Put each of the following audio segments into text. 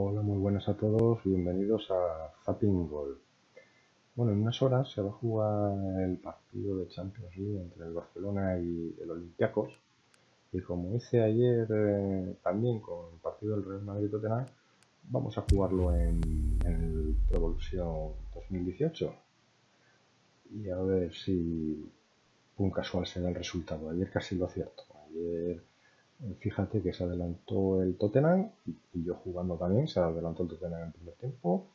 Hola, muy buenas a todos, bienvenidos a Zapping Goal. Bueno, en unas horas se va a jugar el partido de Champions League entre el Barcelona y el Olympiacos. Y como hice ayer eh, también con el partido del Real Madrid-Tottenham, vamos a jugarlo en, en el Pro Evolution 2018. Y a ver si un casual será el resultado. Ayer casi lo acierto. Ayer Fíjate que se adelantó el Tottenham y yo jugando también, se adelantó el Tottenham en el primer tiempo,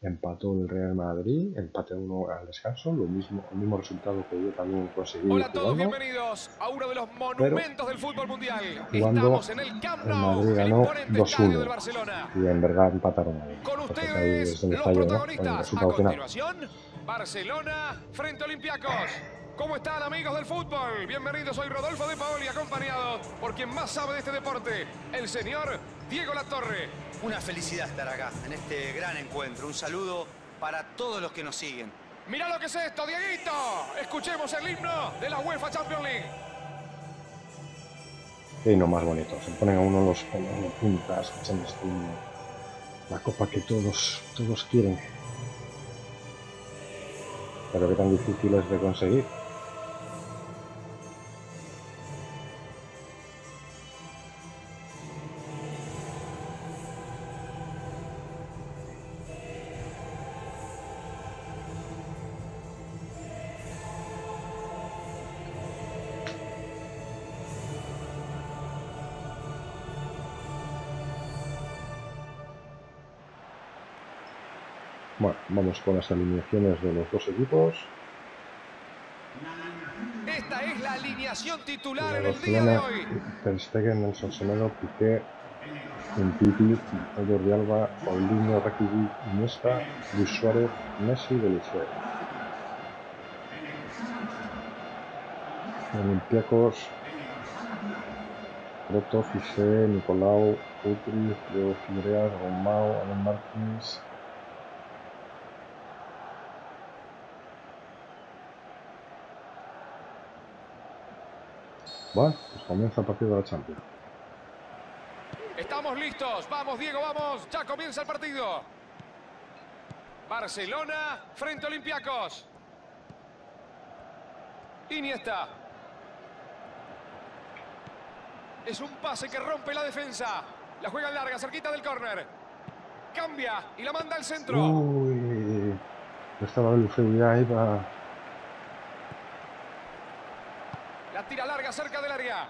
empató el Real Madrid, empate uno al descanso, lo mismo, el mismo resultado que yo también conseguí. Hola a todos, jugando, bienvenidos a uno de los monumentos del fútbol mundial. jugando, Estamos en el Camp el Nou, Madrid ganó imponente estadio del 2-1 Barcelona. y en verdad empataron ahí. Con Entonces ahí es ustedes, donde los fallo, ¿no? Protagonistas. A resultado final. continuación, Barcelona frente a Olympiacos. ¿Cómo están amigos del fútbol? Bienvenidos, soy Rodolfo de Paoli, acompañado por quien más sabe de este deporte, el señor Diego Latorre. Una felicidad estar acá, en este gran encuentro. Un saludo para todos los que nos siguen. Mirá lo que es esto, Dieguito. Escuchemos el himno de la UEFA Champions League. Y no más bonito, se ponen a uno los pelos de punta escuchando este himno. la copa que todos, todos quieren. Pero que tan difícil es de conseguir. Vamos con las alineaciones de los dos equipos. Esta es la alineación titular en el día de hoy. Ter Stegen, Nelson Semedo, Piqué, Umtiti, Jordi Alba, Paulinho, Rakitic, Iniesta, Luis Suárez, Messi, Beliseu. Olympiacos, Proto, Fisé, Nicolau, Utri, Leo Figueras, Romao, Alan Martins, Bueno, pues comienza el partido de la Champions. Estamos listos. Vamos, Diego, vamos. Ya comienza el partido. Barcelona frente a Olympiacos. Iniesta. Es un pase que rompe la defensa. La juega larga, cerquita del córner. Cambia y la manda al centro. Uy, estaba Beliseu ya ahí para... Cerca del área.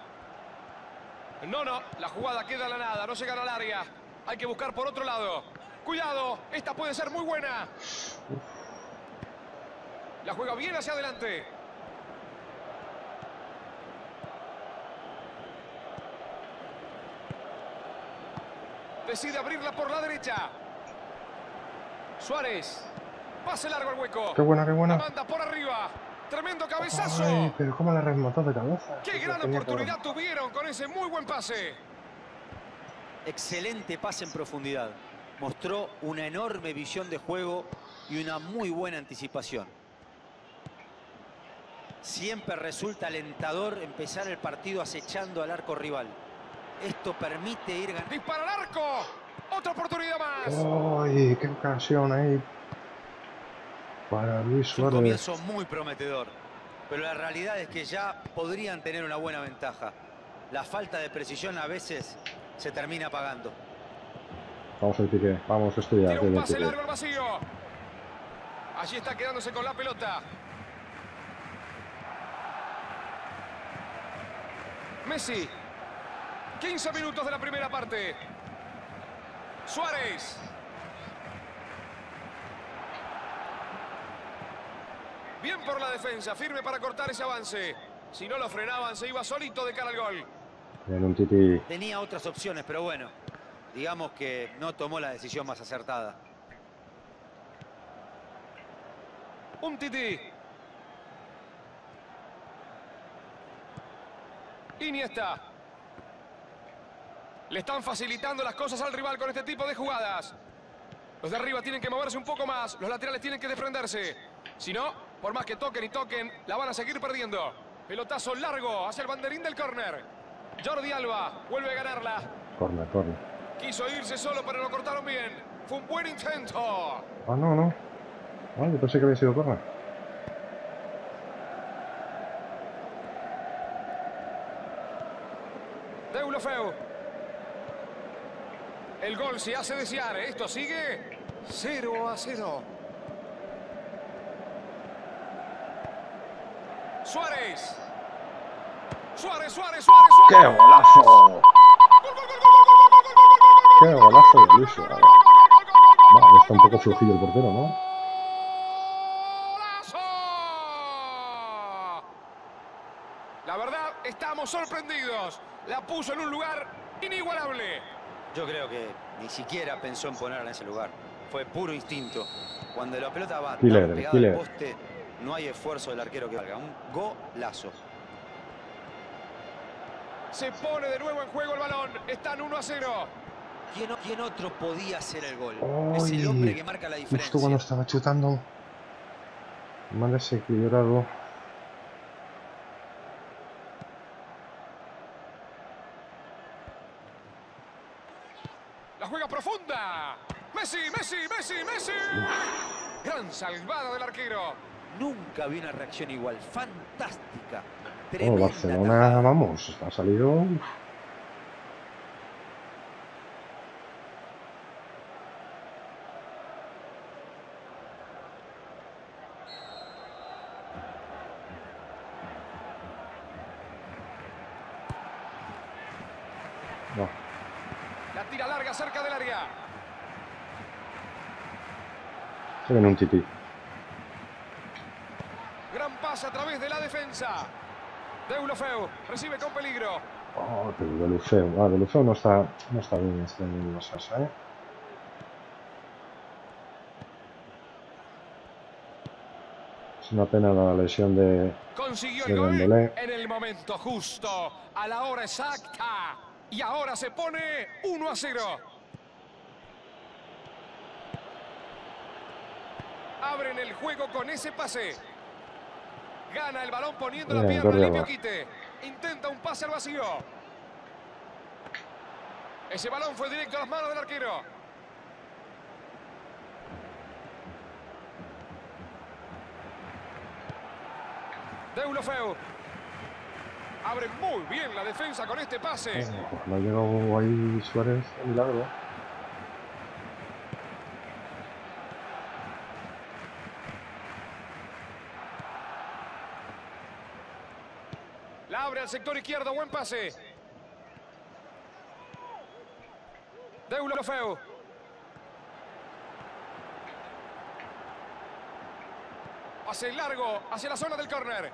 No, no, la jugada queda a la nada, no llega a la área. Hay que buscar por otro lado. Cuidado, esta puede ser muy buena. La juega bien hacia adelante. Decide abrirla por la derecha. Suárez. Pase largo al hueco. Qué buena, qué La buena. manda por arriba. Tremendo cabezazo. Ay, pero cómo la remató de cabeza. ¡Qué gran oportunidad tuvieron con ese muy buen pase! Excelente pase en profundidad. Mostró una enorme visión de juego y una muy buena anticipación. Siempre resulta alentador empezar el partido acechando al arco rival. Esto permite ir ganando. ¡Dispara al arco! ¡Otra oportunidad más! Ay, qué ocasión ahí. Para Luis Es un Suárez. comienzo muy prometedor, pero la realidad es que ya podrían tener una buena ventaja. La falta de precisión a veces se termina pagando. Vamos al pique, vamos a estudiar. Qué un pase largo al vacío. Allí está quedándose con la pelota. Messi. 15 minutos de la primera parte. Suárez. Bien por la defensa, firme para cortar ese avance. Si no lo frenaban, se iba solito de cara al gol. Bien, un titi. Tenía otras opciones, pero bueno, digamos que no tomó la decisión más acertada. Un tití. Iniesta. Le están facilitando las cosas al rival con este tipo de jugadas. Los de arriba tienen que moverse un poco más. Los laterales tienen que desprenderse. Si no, por más que toquen y toquen, la van a seguir perdiendo. Pelotazo largo hacia el banderín del córner. Jordi Alba vuelve a ganarla. Corner, corner. Quiso irse solo, pero lo cortaron bien. Fue un buen intento. Ah, no, no. Ah, yo pensé que había sido corner. Deulofeu. El gol se hace desear. Esto sigue 0 a 0. Suárez. Suárez, Suárez, Suárez, Suárez. ¡Qué golazo! ¡Qué golazo de Luis! Está un poco flojillo el portero, ¿no? Golazo. La verdad, estamos sorprendidos. La puso en un lugar inigualable. Yo creo que ni siquiera pensó en ponerla en ese lugar. Fue puro instinto. Cuando la pelota va killer, poste, no hay esfuerzo del arquero que valga. Un golazo. Se pone de nuevo en juego el balón. Están 1 a 0. ¿Quién, otro podía hacer el gol? ¡Ay! Es el hombre que marca la diferencia. Justo cuando estaba chutando. Mal desequilibrado. La juega profunda. Messi, Messi, Messi, Messi. Gran salvada del arquero. Nunca vi una reacción igual. Fantástica. Oh, Barcelona, tajada. vamos, ha salido. No, La tira larga cerca del área. se viene un tití. Gran pase a través de la defensa. Deulofeu recibe con peligro. Oh, pero Delufeu. Ah, Delufeu no está, no está bien este Sasa, ¿eh? Es una pena la lesión de. Consiguió De el gol Dembélé. en el momento justo, a la hora exacta. Y ahora se pone 1 a 0. Abren el juego con ese pase. Gana el balón poniendo la pierna limpio quite. Intenta un pase al vacío. Ese balón fue directo a las manos del arquero. Deulofeu. Abre muy bien la defensa con este pase. No ha llegado ahí Suárez, milagro. Al sector izquierdo, buen pase. Deulofeu. Pase largo hacia la zona del córner.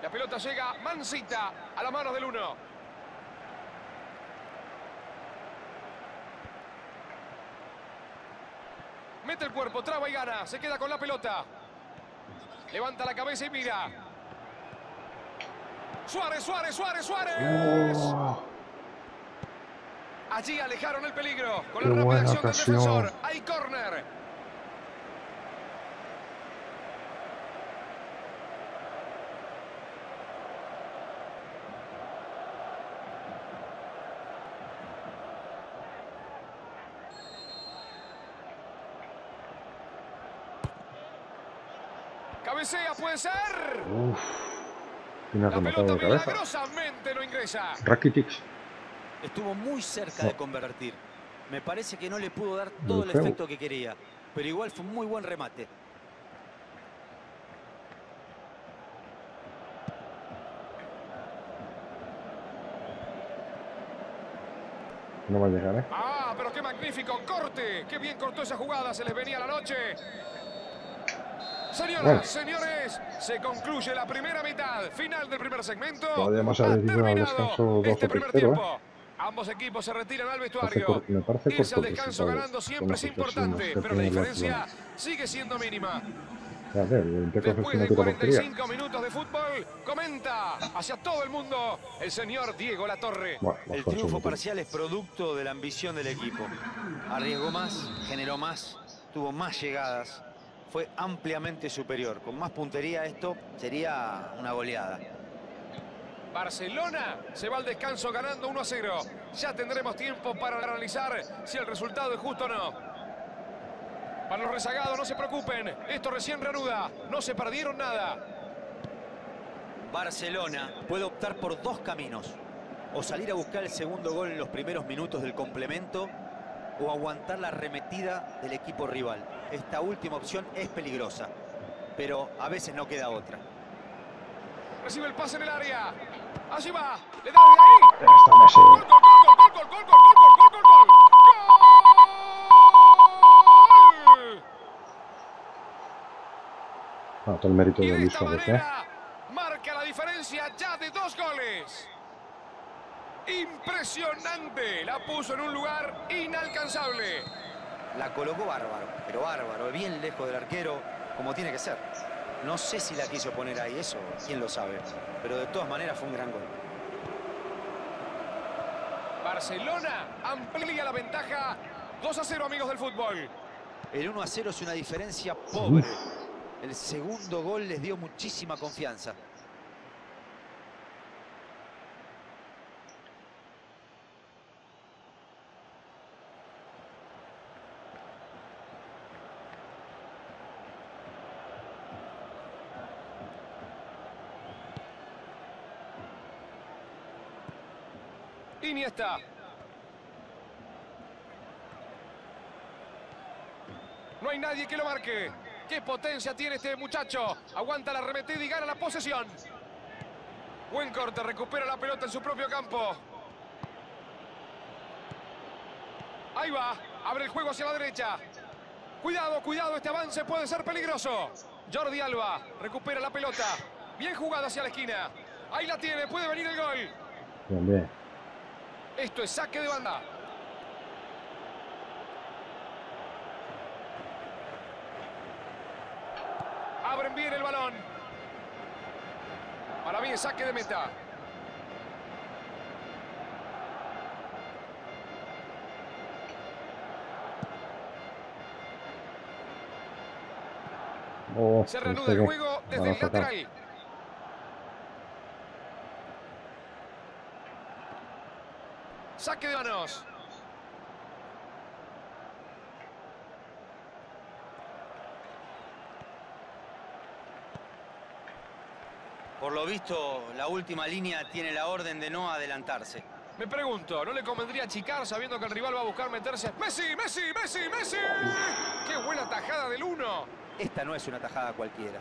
La pelota llega mansita a las manos del uno. Mete el cuerpo, traba y gana. Se queda con la pelota. Levanta la cabeza y mira. Suárez, Suárez, Suárez, Suárez. Oh, Allí alejaron el peligro. Con Qué la rápida acción del defensor. Hay córner. Cabecea, puede ser. uf. Rematado pelota de cabeza. milagrosamente no ingresa. Rakitic. Estuvo muy cerca de convertir. Me parece que no le pudo dar todo el efecto que quería. Pero igual fue un muy buen remate. No va a llegar, ¿eh? Ah, pero qué magnífico corte. Qué bien cortó esa jugada. Se les venía la noche. Señoras, Bueno. señores, se concluye la primera mitad. Final del primer segmento. Podríamos Ha haber ido al terminado descanso dos este o primer tres, ¿eh? tiempo. Ambos equipos se retiran al vestuario. me parece Irse al corto el descanso ganando siempre es importante, pero la diferencia sigue siendo mínima. A ver, el Olympiacos es Después de tira portería. 45 minutos de fútbol, comenta hacia todo el mundo el señor Diego Latorre. Bueno, El triunfo parcial es producto de la ambición del equipo. Arriesgó más, generó más, tuvo más llegadas. Fue ampliamente superior. Con más puntería esto sería una goleada. Barcelona se va al descanso ganando 1 a 0. Ya tendremos tiempo para analizar si el resultado es justo o no. Para los rezagados, no se preocupen. Esto recién reanuda. No se perdieron nada. Barcelona puede optar por dos caminos. O salir a buscar el segundo gol en los primeros minutos del complemento o aguantar la arremetida del equipo rival. Esta última opción es peligrosa, pero a veces no queda otra. Recibe el pase en el área. Allí va. Le da de ahí. Está Messi. Gol, gol, gol, gol, gol, gol, gol, gol, gol, gol, gol. Ah, todo el mérito de de Luis esta Suárez, ¿eh? manera marca la diferencia ya de dos goles. Impresionante. La puso en un lugar inalcanzable. La colocó bárbaro, pero bárbaro, bien lejos del arquero, como tiene que ser. No sé si la quiso poner ahí, eso quién lo sabe. Pero de todas maneras fue un gran gol. Barcelona amplía la ventaja. 2 a 0, amigos del fútbol. El 1 a 0 es una diferencia pobre. El segundo gol les dio muchísima confianza. Iniesta. No hay nadie que lo marque. ¡Qué potencia tiene este muchacho! Aguanta la arremetida y gana la posesión. Buen corte, recupera la pelota en su propio campo. Ahí va, abre el juego hacia la derecha. Cuidado, cuidado, este avance puede ser peligroso. Jordi Alba recupera la pelota. Bien jugada hacia la esquina. Ahí la tiene, puede venir el gol. Bien, bien. Esto es saque de banda. Abren bien el balón. Para mí es saque de meta. Oh, Se reanuda el juego desde el lateral. Por lo visto, la última línea tiene la orden de no adelantarse. Me pregunto, ¿no le convendría achicar sabiendo que el rival va a buscar meterse? ¡Messi, Messi, Messi, Messi! ¡Qué buena tajada del uno! Esta no es una tajada cualquiera.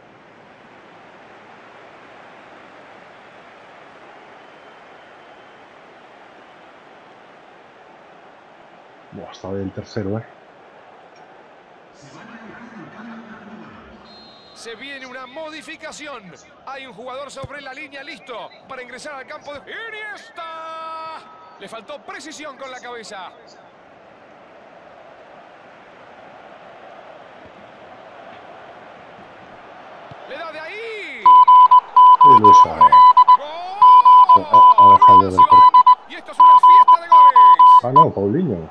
Buah, estaba el tercero, ¿eh? Se viene una modificación. Hay un jugador sobre la línea listo para ingresar al campo de Iniesta. Le faltó precisión con la cabeza. Le da de ahí. ¡Gol! Ha- ha dejado Y esto es una fiesta de goles. Ah, no, Paulinho.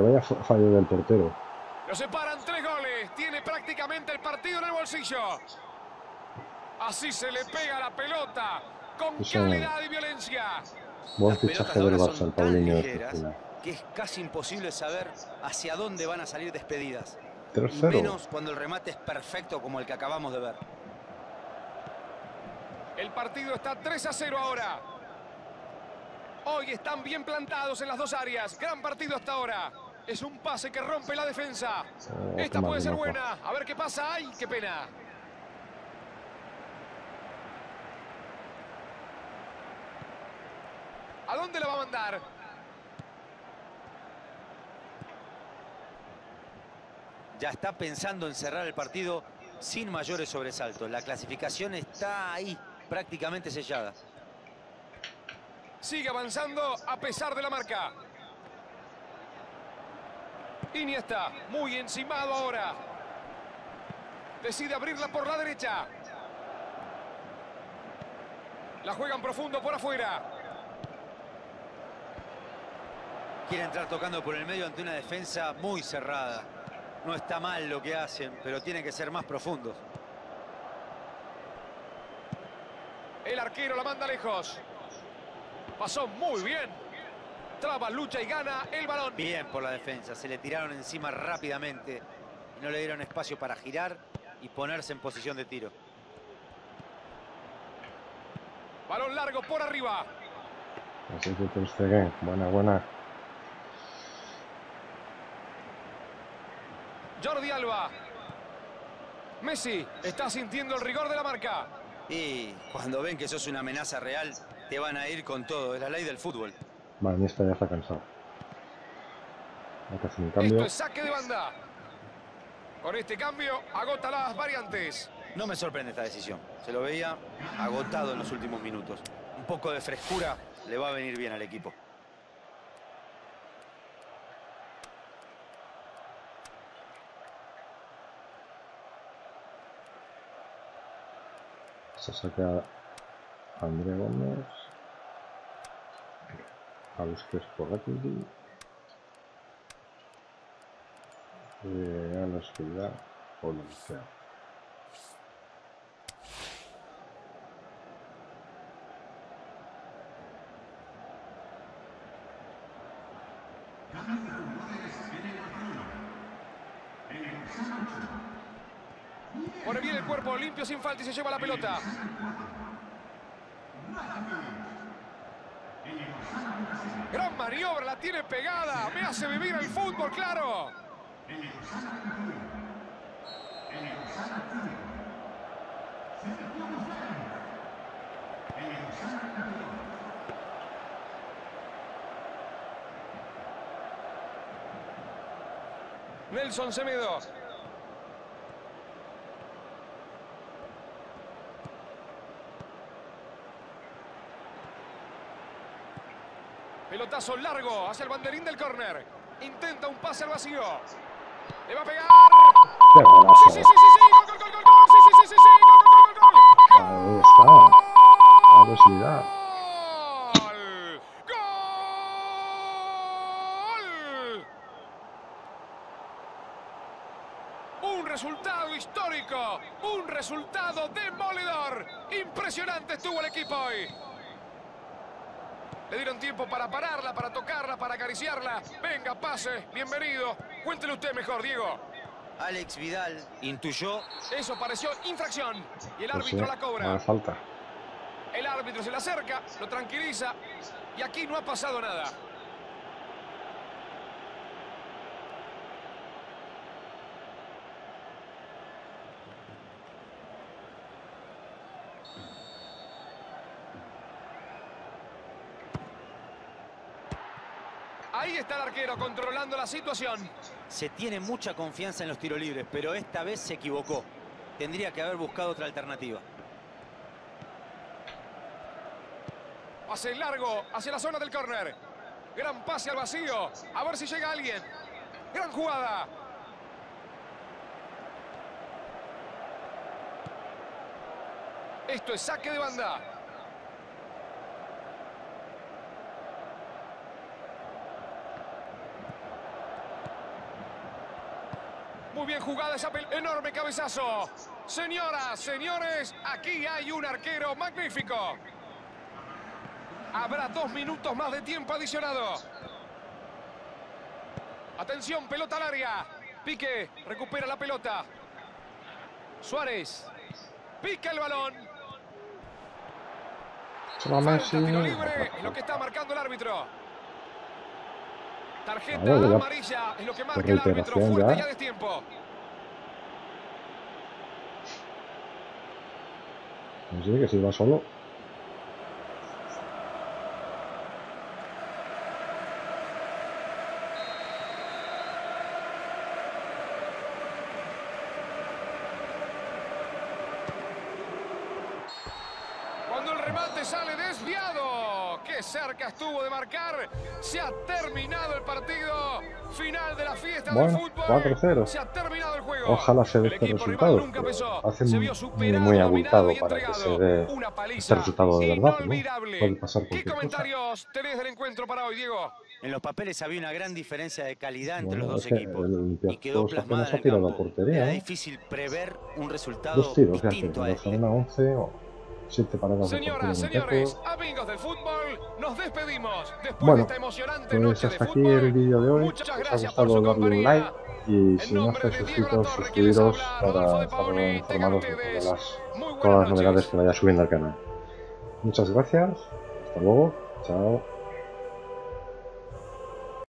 Que vaya fa- fallo del portero. Lo separan tres goles. Tiene prácticamente el partido en el bolsillo. Así se le pega la pelota. Con calidad y violencia. Buen fichaje del Barça, el Paulinho. de Cecilia. que es casi imposible saber hacia dónde van a salir despedidas. Y menos cuando el remate es perfecto como el que acabamos de ver. El partido está 3 a 0 ahora. Hoy están bien plantados en las dos áreas. Gran partido hasta ahora. Es un pase que rompe la defensa. Oh, qué Esta puede ser buena. A ver qué pasa. ¡Ay, qué pena! ¿A dónde la va a mandar? Ya está pensando en cerrar el partido sin mayores sobresaltos. La clasificación está ahí, prácticamente sellada. Sigue avanzando a pesar de la marca. Iniesta, muy encimado ahora. Decide abrirla por la derecha. La juegan profundo por afuera. Quiere entrar tocando por el medio ante una defensa muy cerrada. No está mal lo que hacen, pero tienen que ser más profundos. El arquero la manda lejos. Pasó muy bien. Traba, lucha y gana el balón. Bien por la defensa. Se le tiraron encima rápidamente. Y no le dieron espacio para girar y ponerse en posición de tiro. Balón largo por arriba. Así que Ter Stegen, buena, buena. Jordi Alba. Messi está sintiendo el rigor de la marca. Y cuando ven que sos una amenaza real, te van a ir con todo. Es la ley del fútbol. Vale, Iniesta ya está cansado. Hay que hacer un Esto cambio. es saque de banda. Con este cambio agota las variantes. No me sorprende esta decisión. Se lo veía agotado en los últimos minutos. Un poco de frescura le va a venir bien al equipo. Se saca a Andrea Gómez. Por Rakitic. Eh, a la oscuridad o lo que sea. Pone bien el cuerpo limpio sin falta y se lleva la pelota. Gran maniobra, la tiene pegada. Me hace vivir el fútbol, claro. Nelson Semedo. Pelotazo largo hacia el banderín del córner. Intenta un pase al vacío. Le va a pegar. Sí, sí, sí, sí, sí. Gol, gol, gol, gol. Sí, sí, sí, sí, sí. Gol, gol, gol, gol, gol. Ahí está. A velocidad. ¡Gol! ¡Gol! Un resultado histórico, un resultado demoledor. Impresionante estuvo el equipo hoy. Le dieron tiempo para pararla, para tocarla, para acariciarla. Venga, pase, bienvenido. Cuéntele usted mejor, Diego. Alex Vidal intuyó Eso pareció infracción y el Pues sí, árbitro la cobra. falta. El árbitro se le acerca, lo tranquiliza y aquí no ha pasado nada. Ahí está el arquero controlando la situación. Se tiene mucha confianza en los tiros libres, pero esta vez se equivocó. Tendría que haber buscado otra alternativa. Pase largo hacia la zona del córner. Gran pase al vacío. A ver si llega alguien. Gran jugada. Esto es saque de banda. Bien jugada esa enorme cabezazo. Señoras, señores, aquí hay un arquero magnífico. Habrá dos minutos más de tiempo adicionado. Atención, pelota al área. Pique, recupera la pelota. Suárez. Pica el balón. Messi. tiro libre, es lo que está marcando el árbitro. Tarjeta ya. amarilla, es lo que marca el árbitro. Fuerte ya. ya de tiempo. No sé, que si va solo. Cuando el remate sale desviado. Qué cerca estuvo de marcar. Se ha terminado el partido. Final de la fiesta Bueno, del fútbol. 4-0. Se ha terminado el juego. Ojalá se dé este resultado, hace Se muy- vio superado, muy abultado para que se dé Una paliza este resultado de verdad, ¿no? inolvidable. Puede pasar ¿Qué cosa. comentarios tenés del encuentro para hoy, Diego? En los papeles había una gran diferencia de calidad entre Bueno, los dos equipos. el Y quedó plasmada en ha el tirado a campo. portería, difícil prever un resultado Dos tiros, distinto a este. Barcelona 11 o siete paradas Señoras, de señores, amigos del fútbol, nos despedimos después Bueno, de esta emocionante pues noche hasta de aquí fútbol. el vídeo de hoy. Muchas Si os ha gustado darle un like y si no estáis suscritos, suscribiros para estar informados de todas las, todas las novedades que vaya subiendo al canal. Muchas gracias, hasta luego, chao.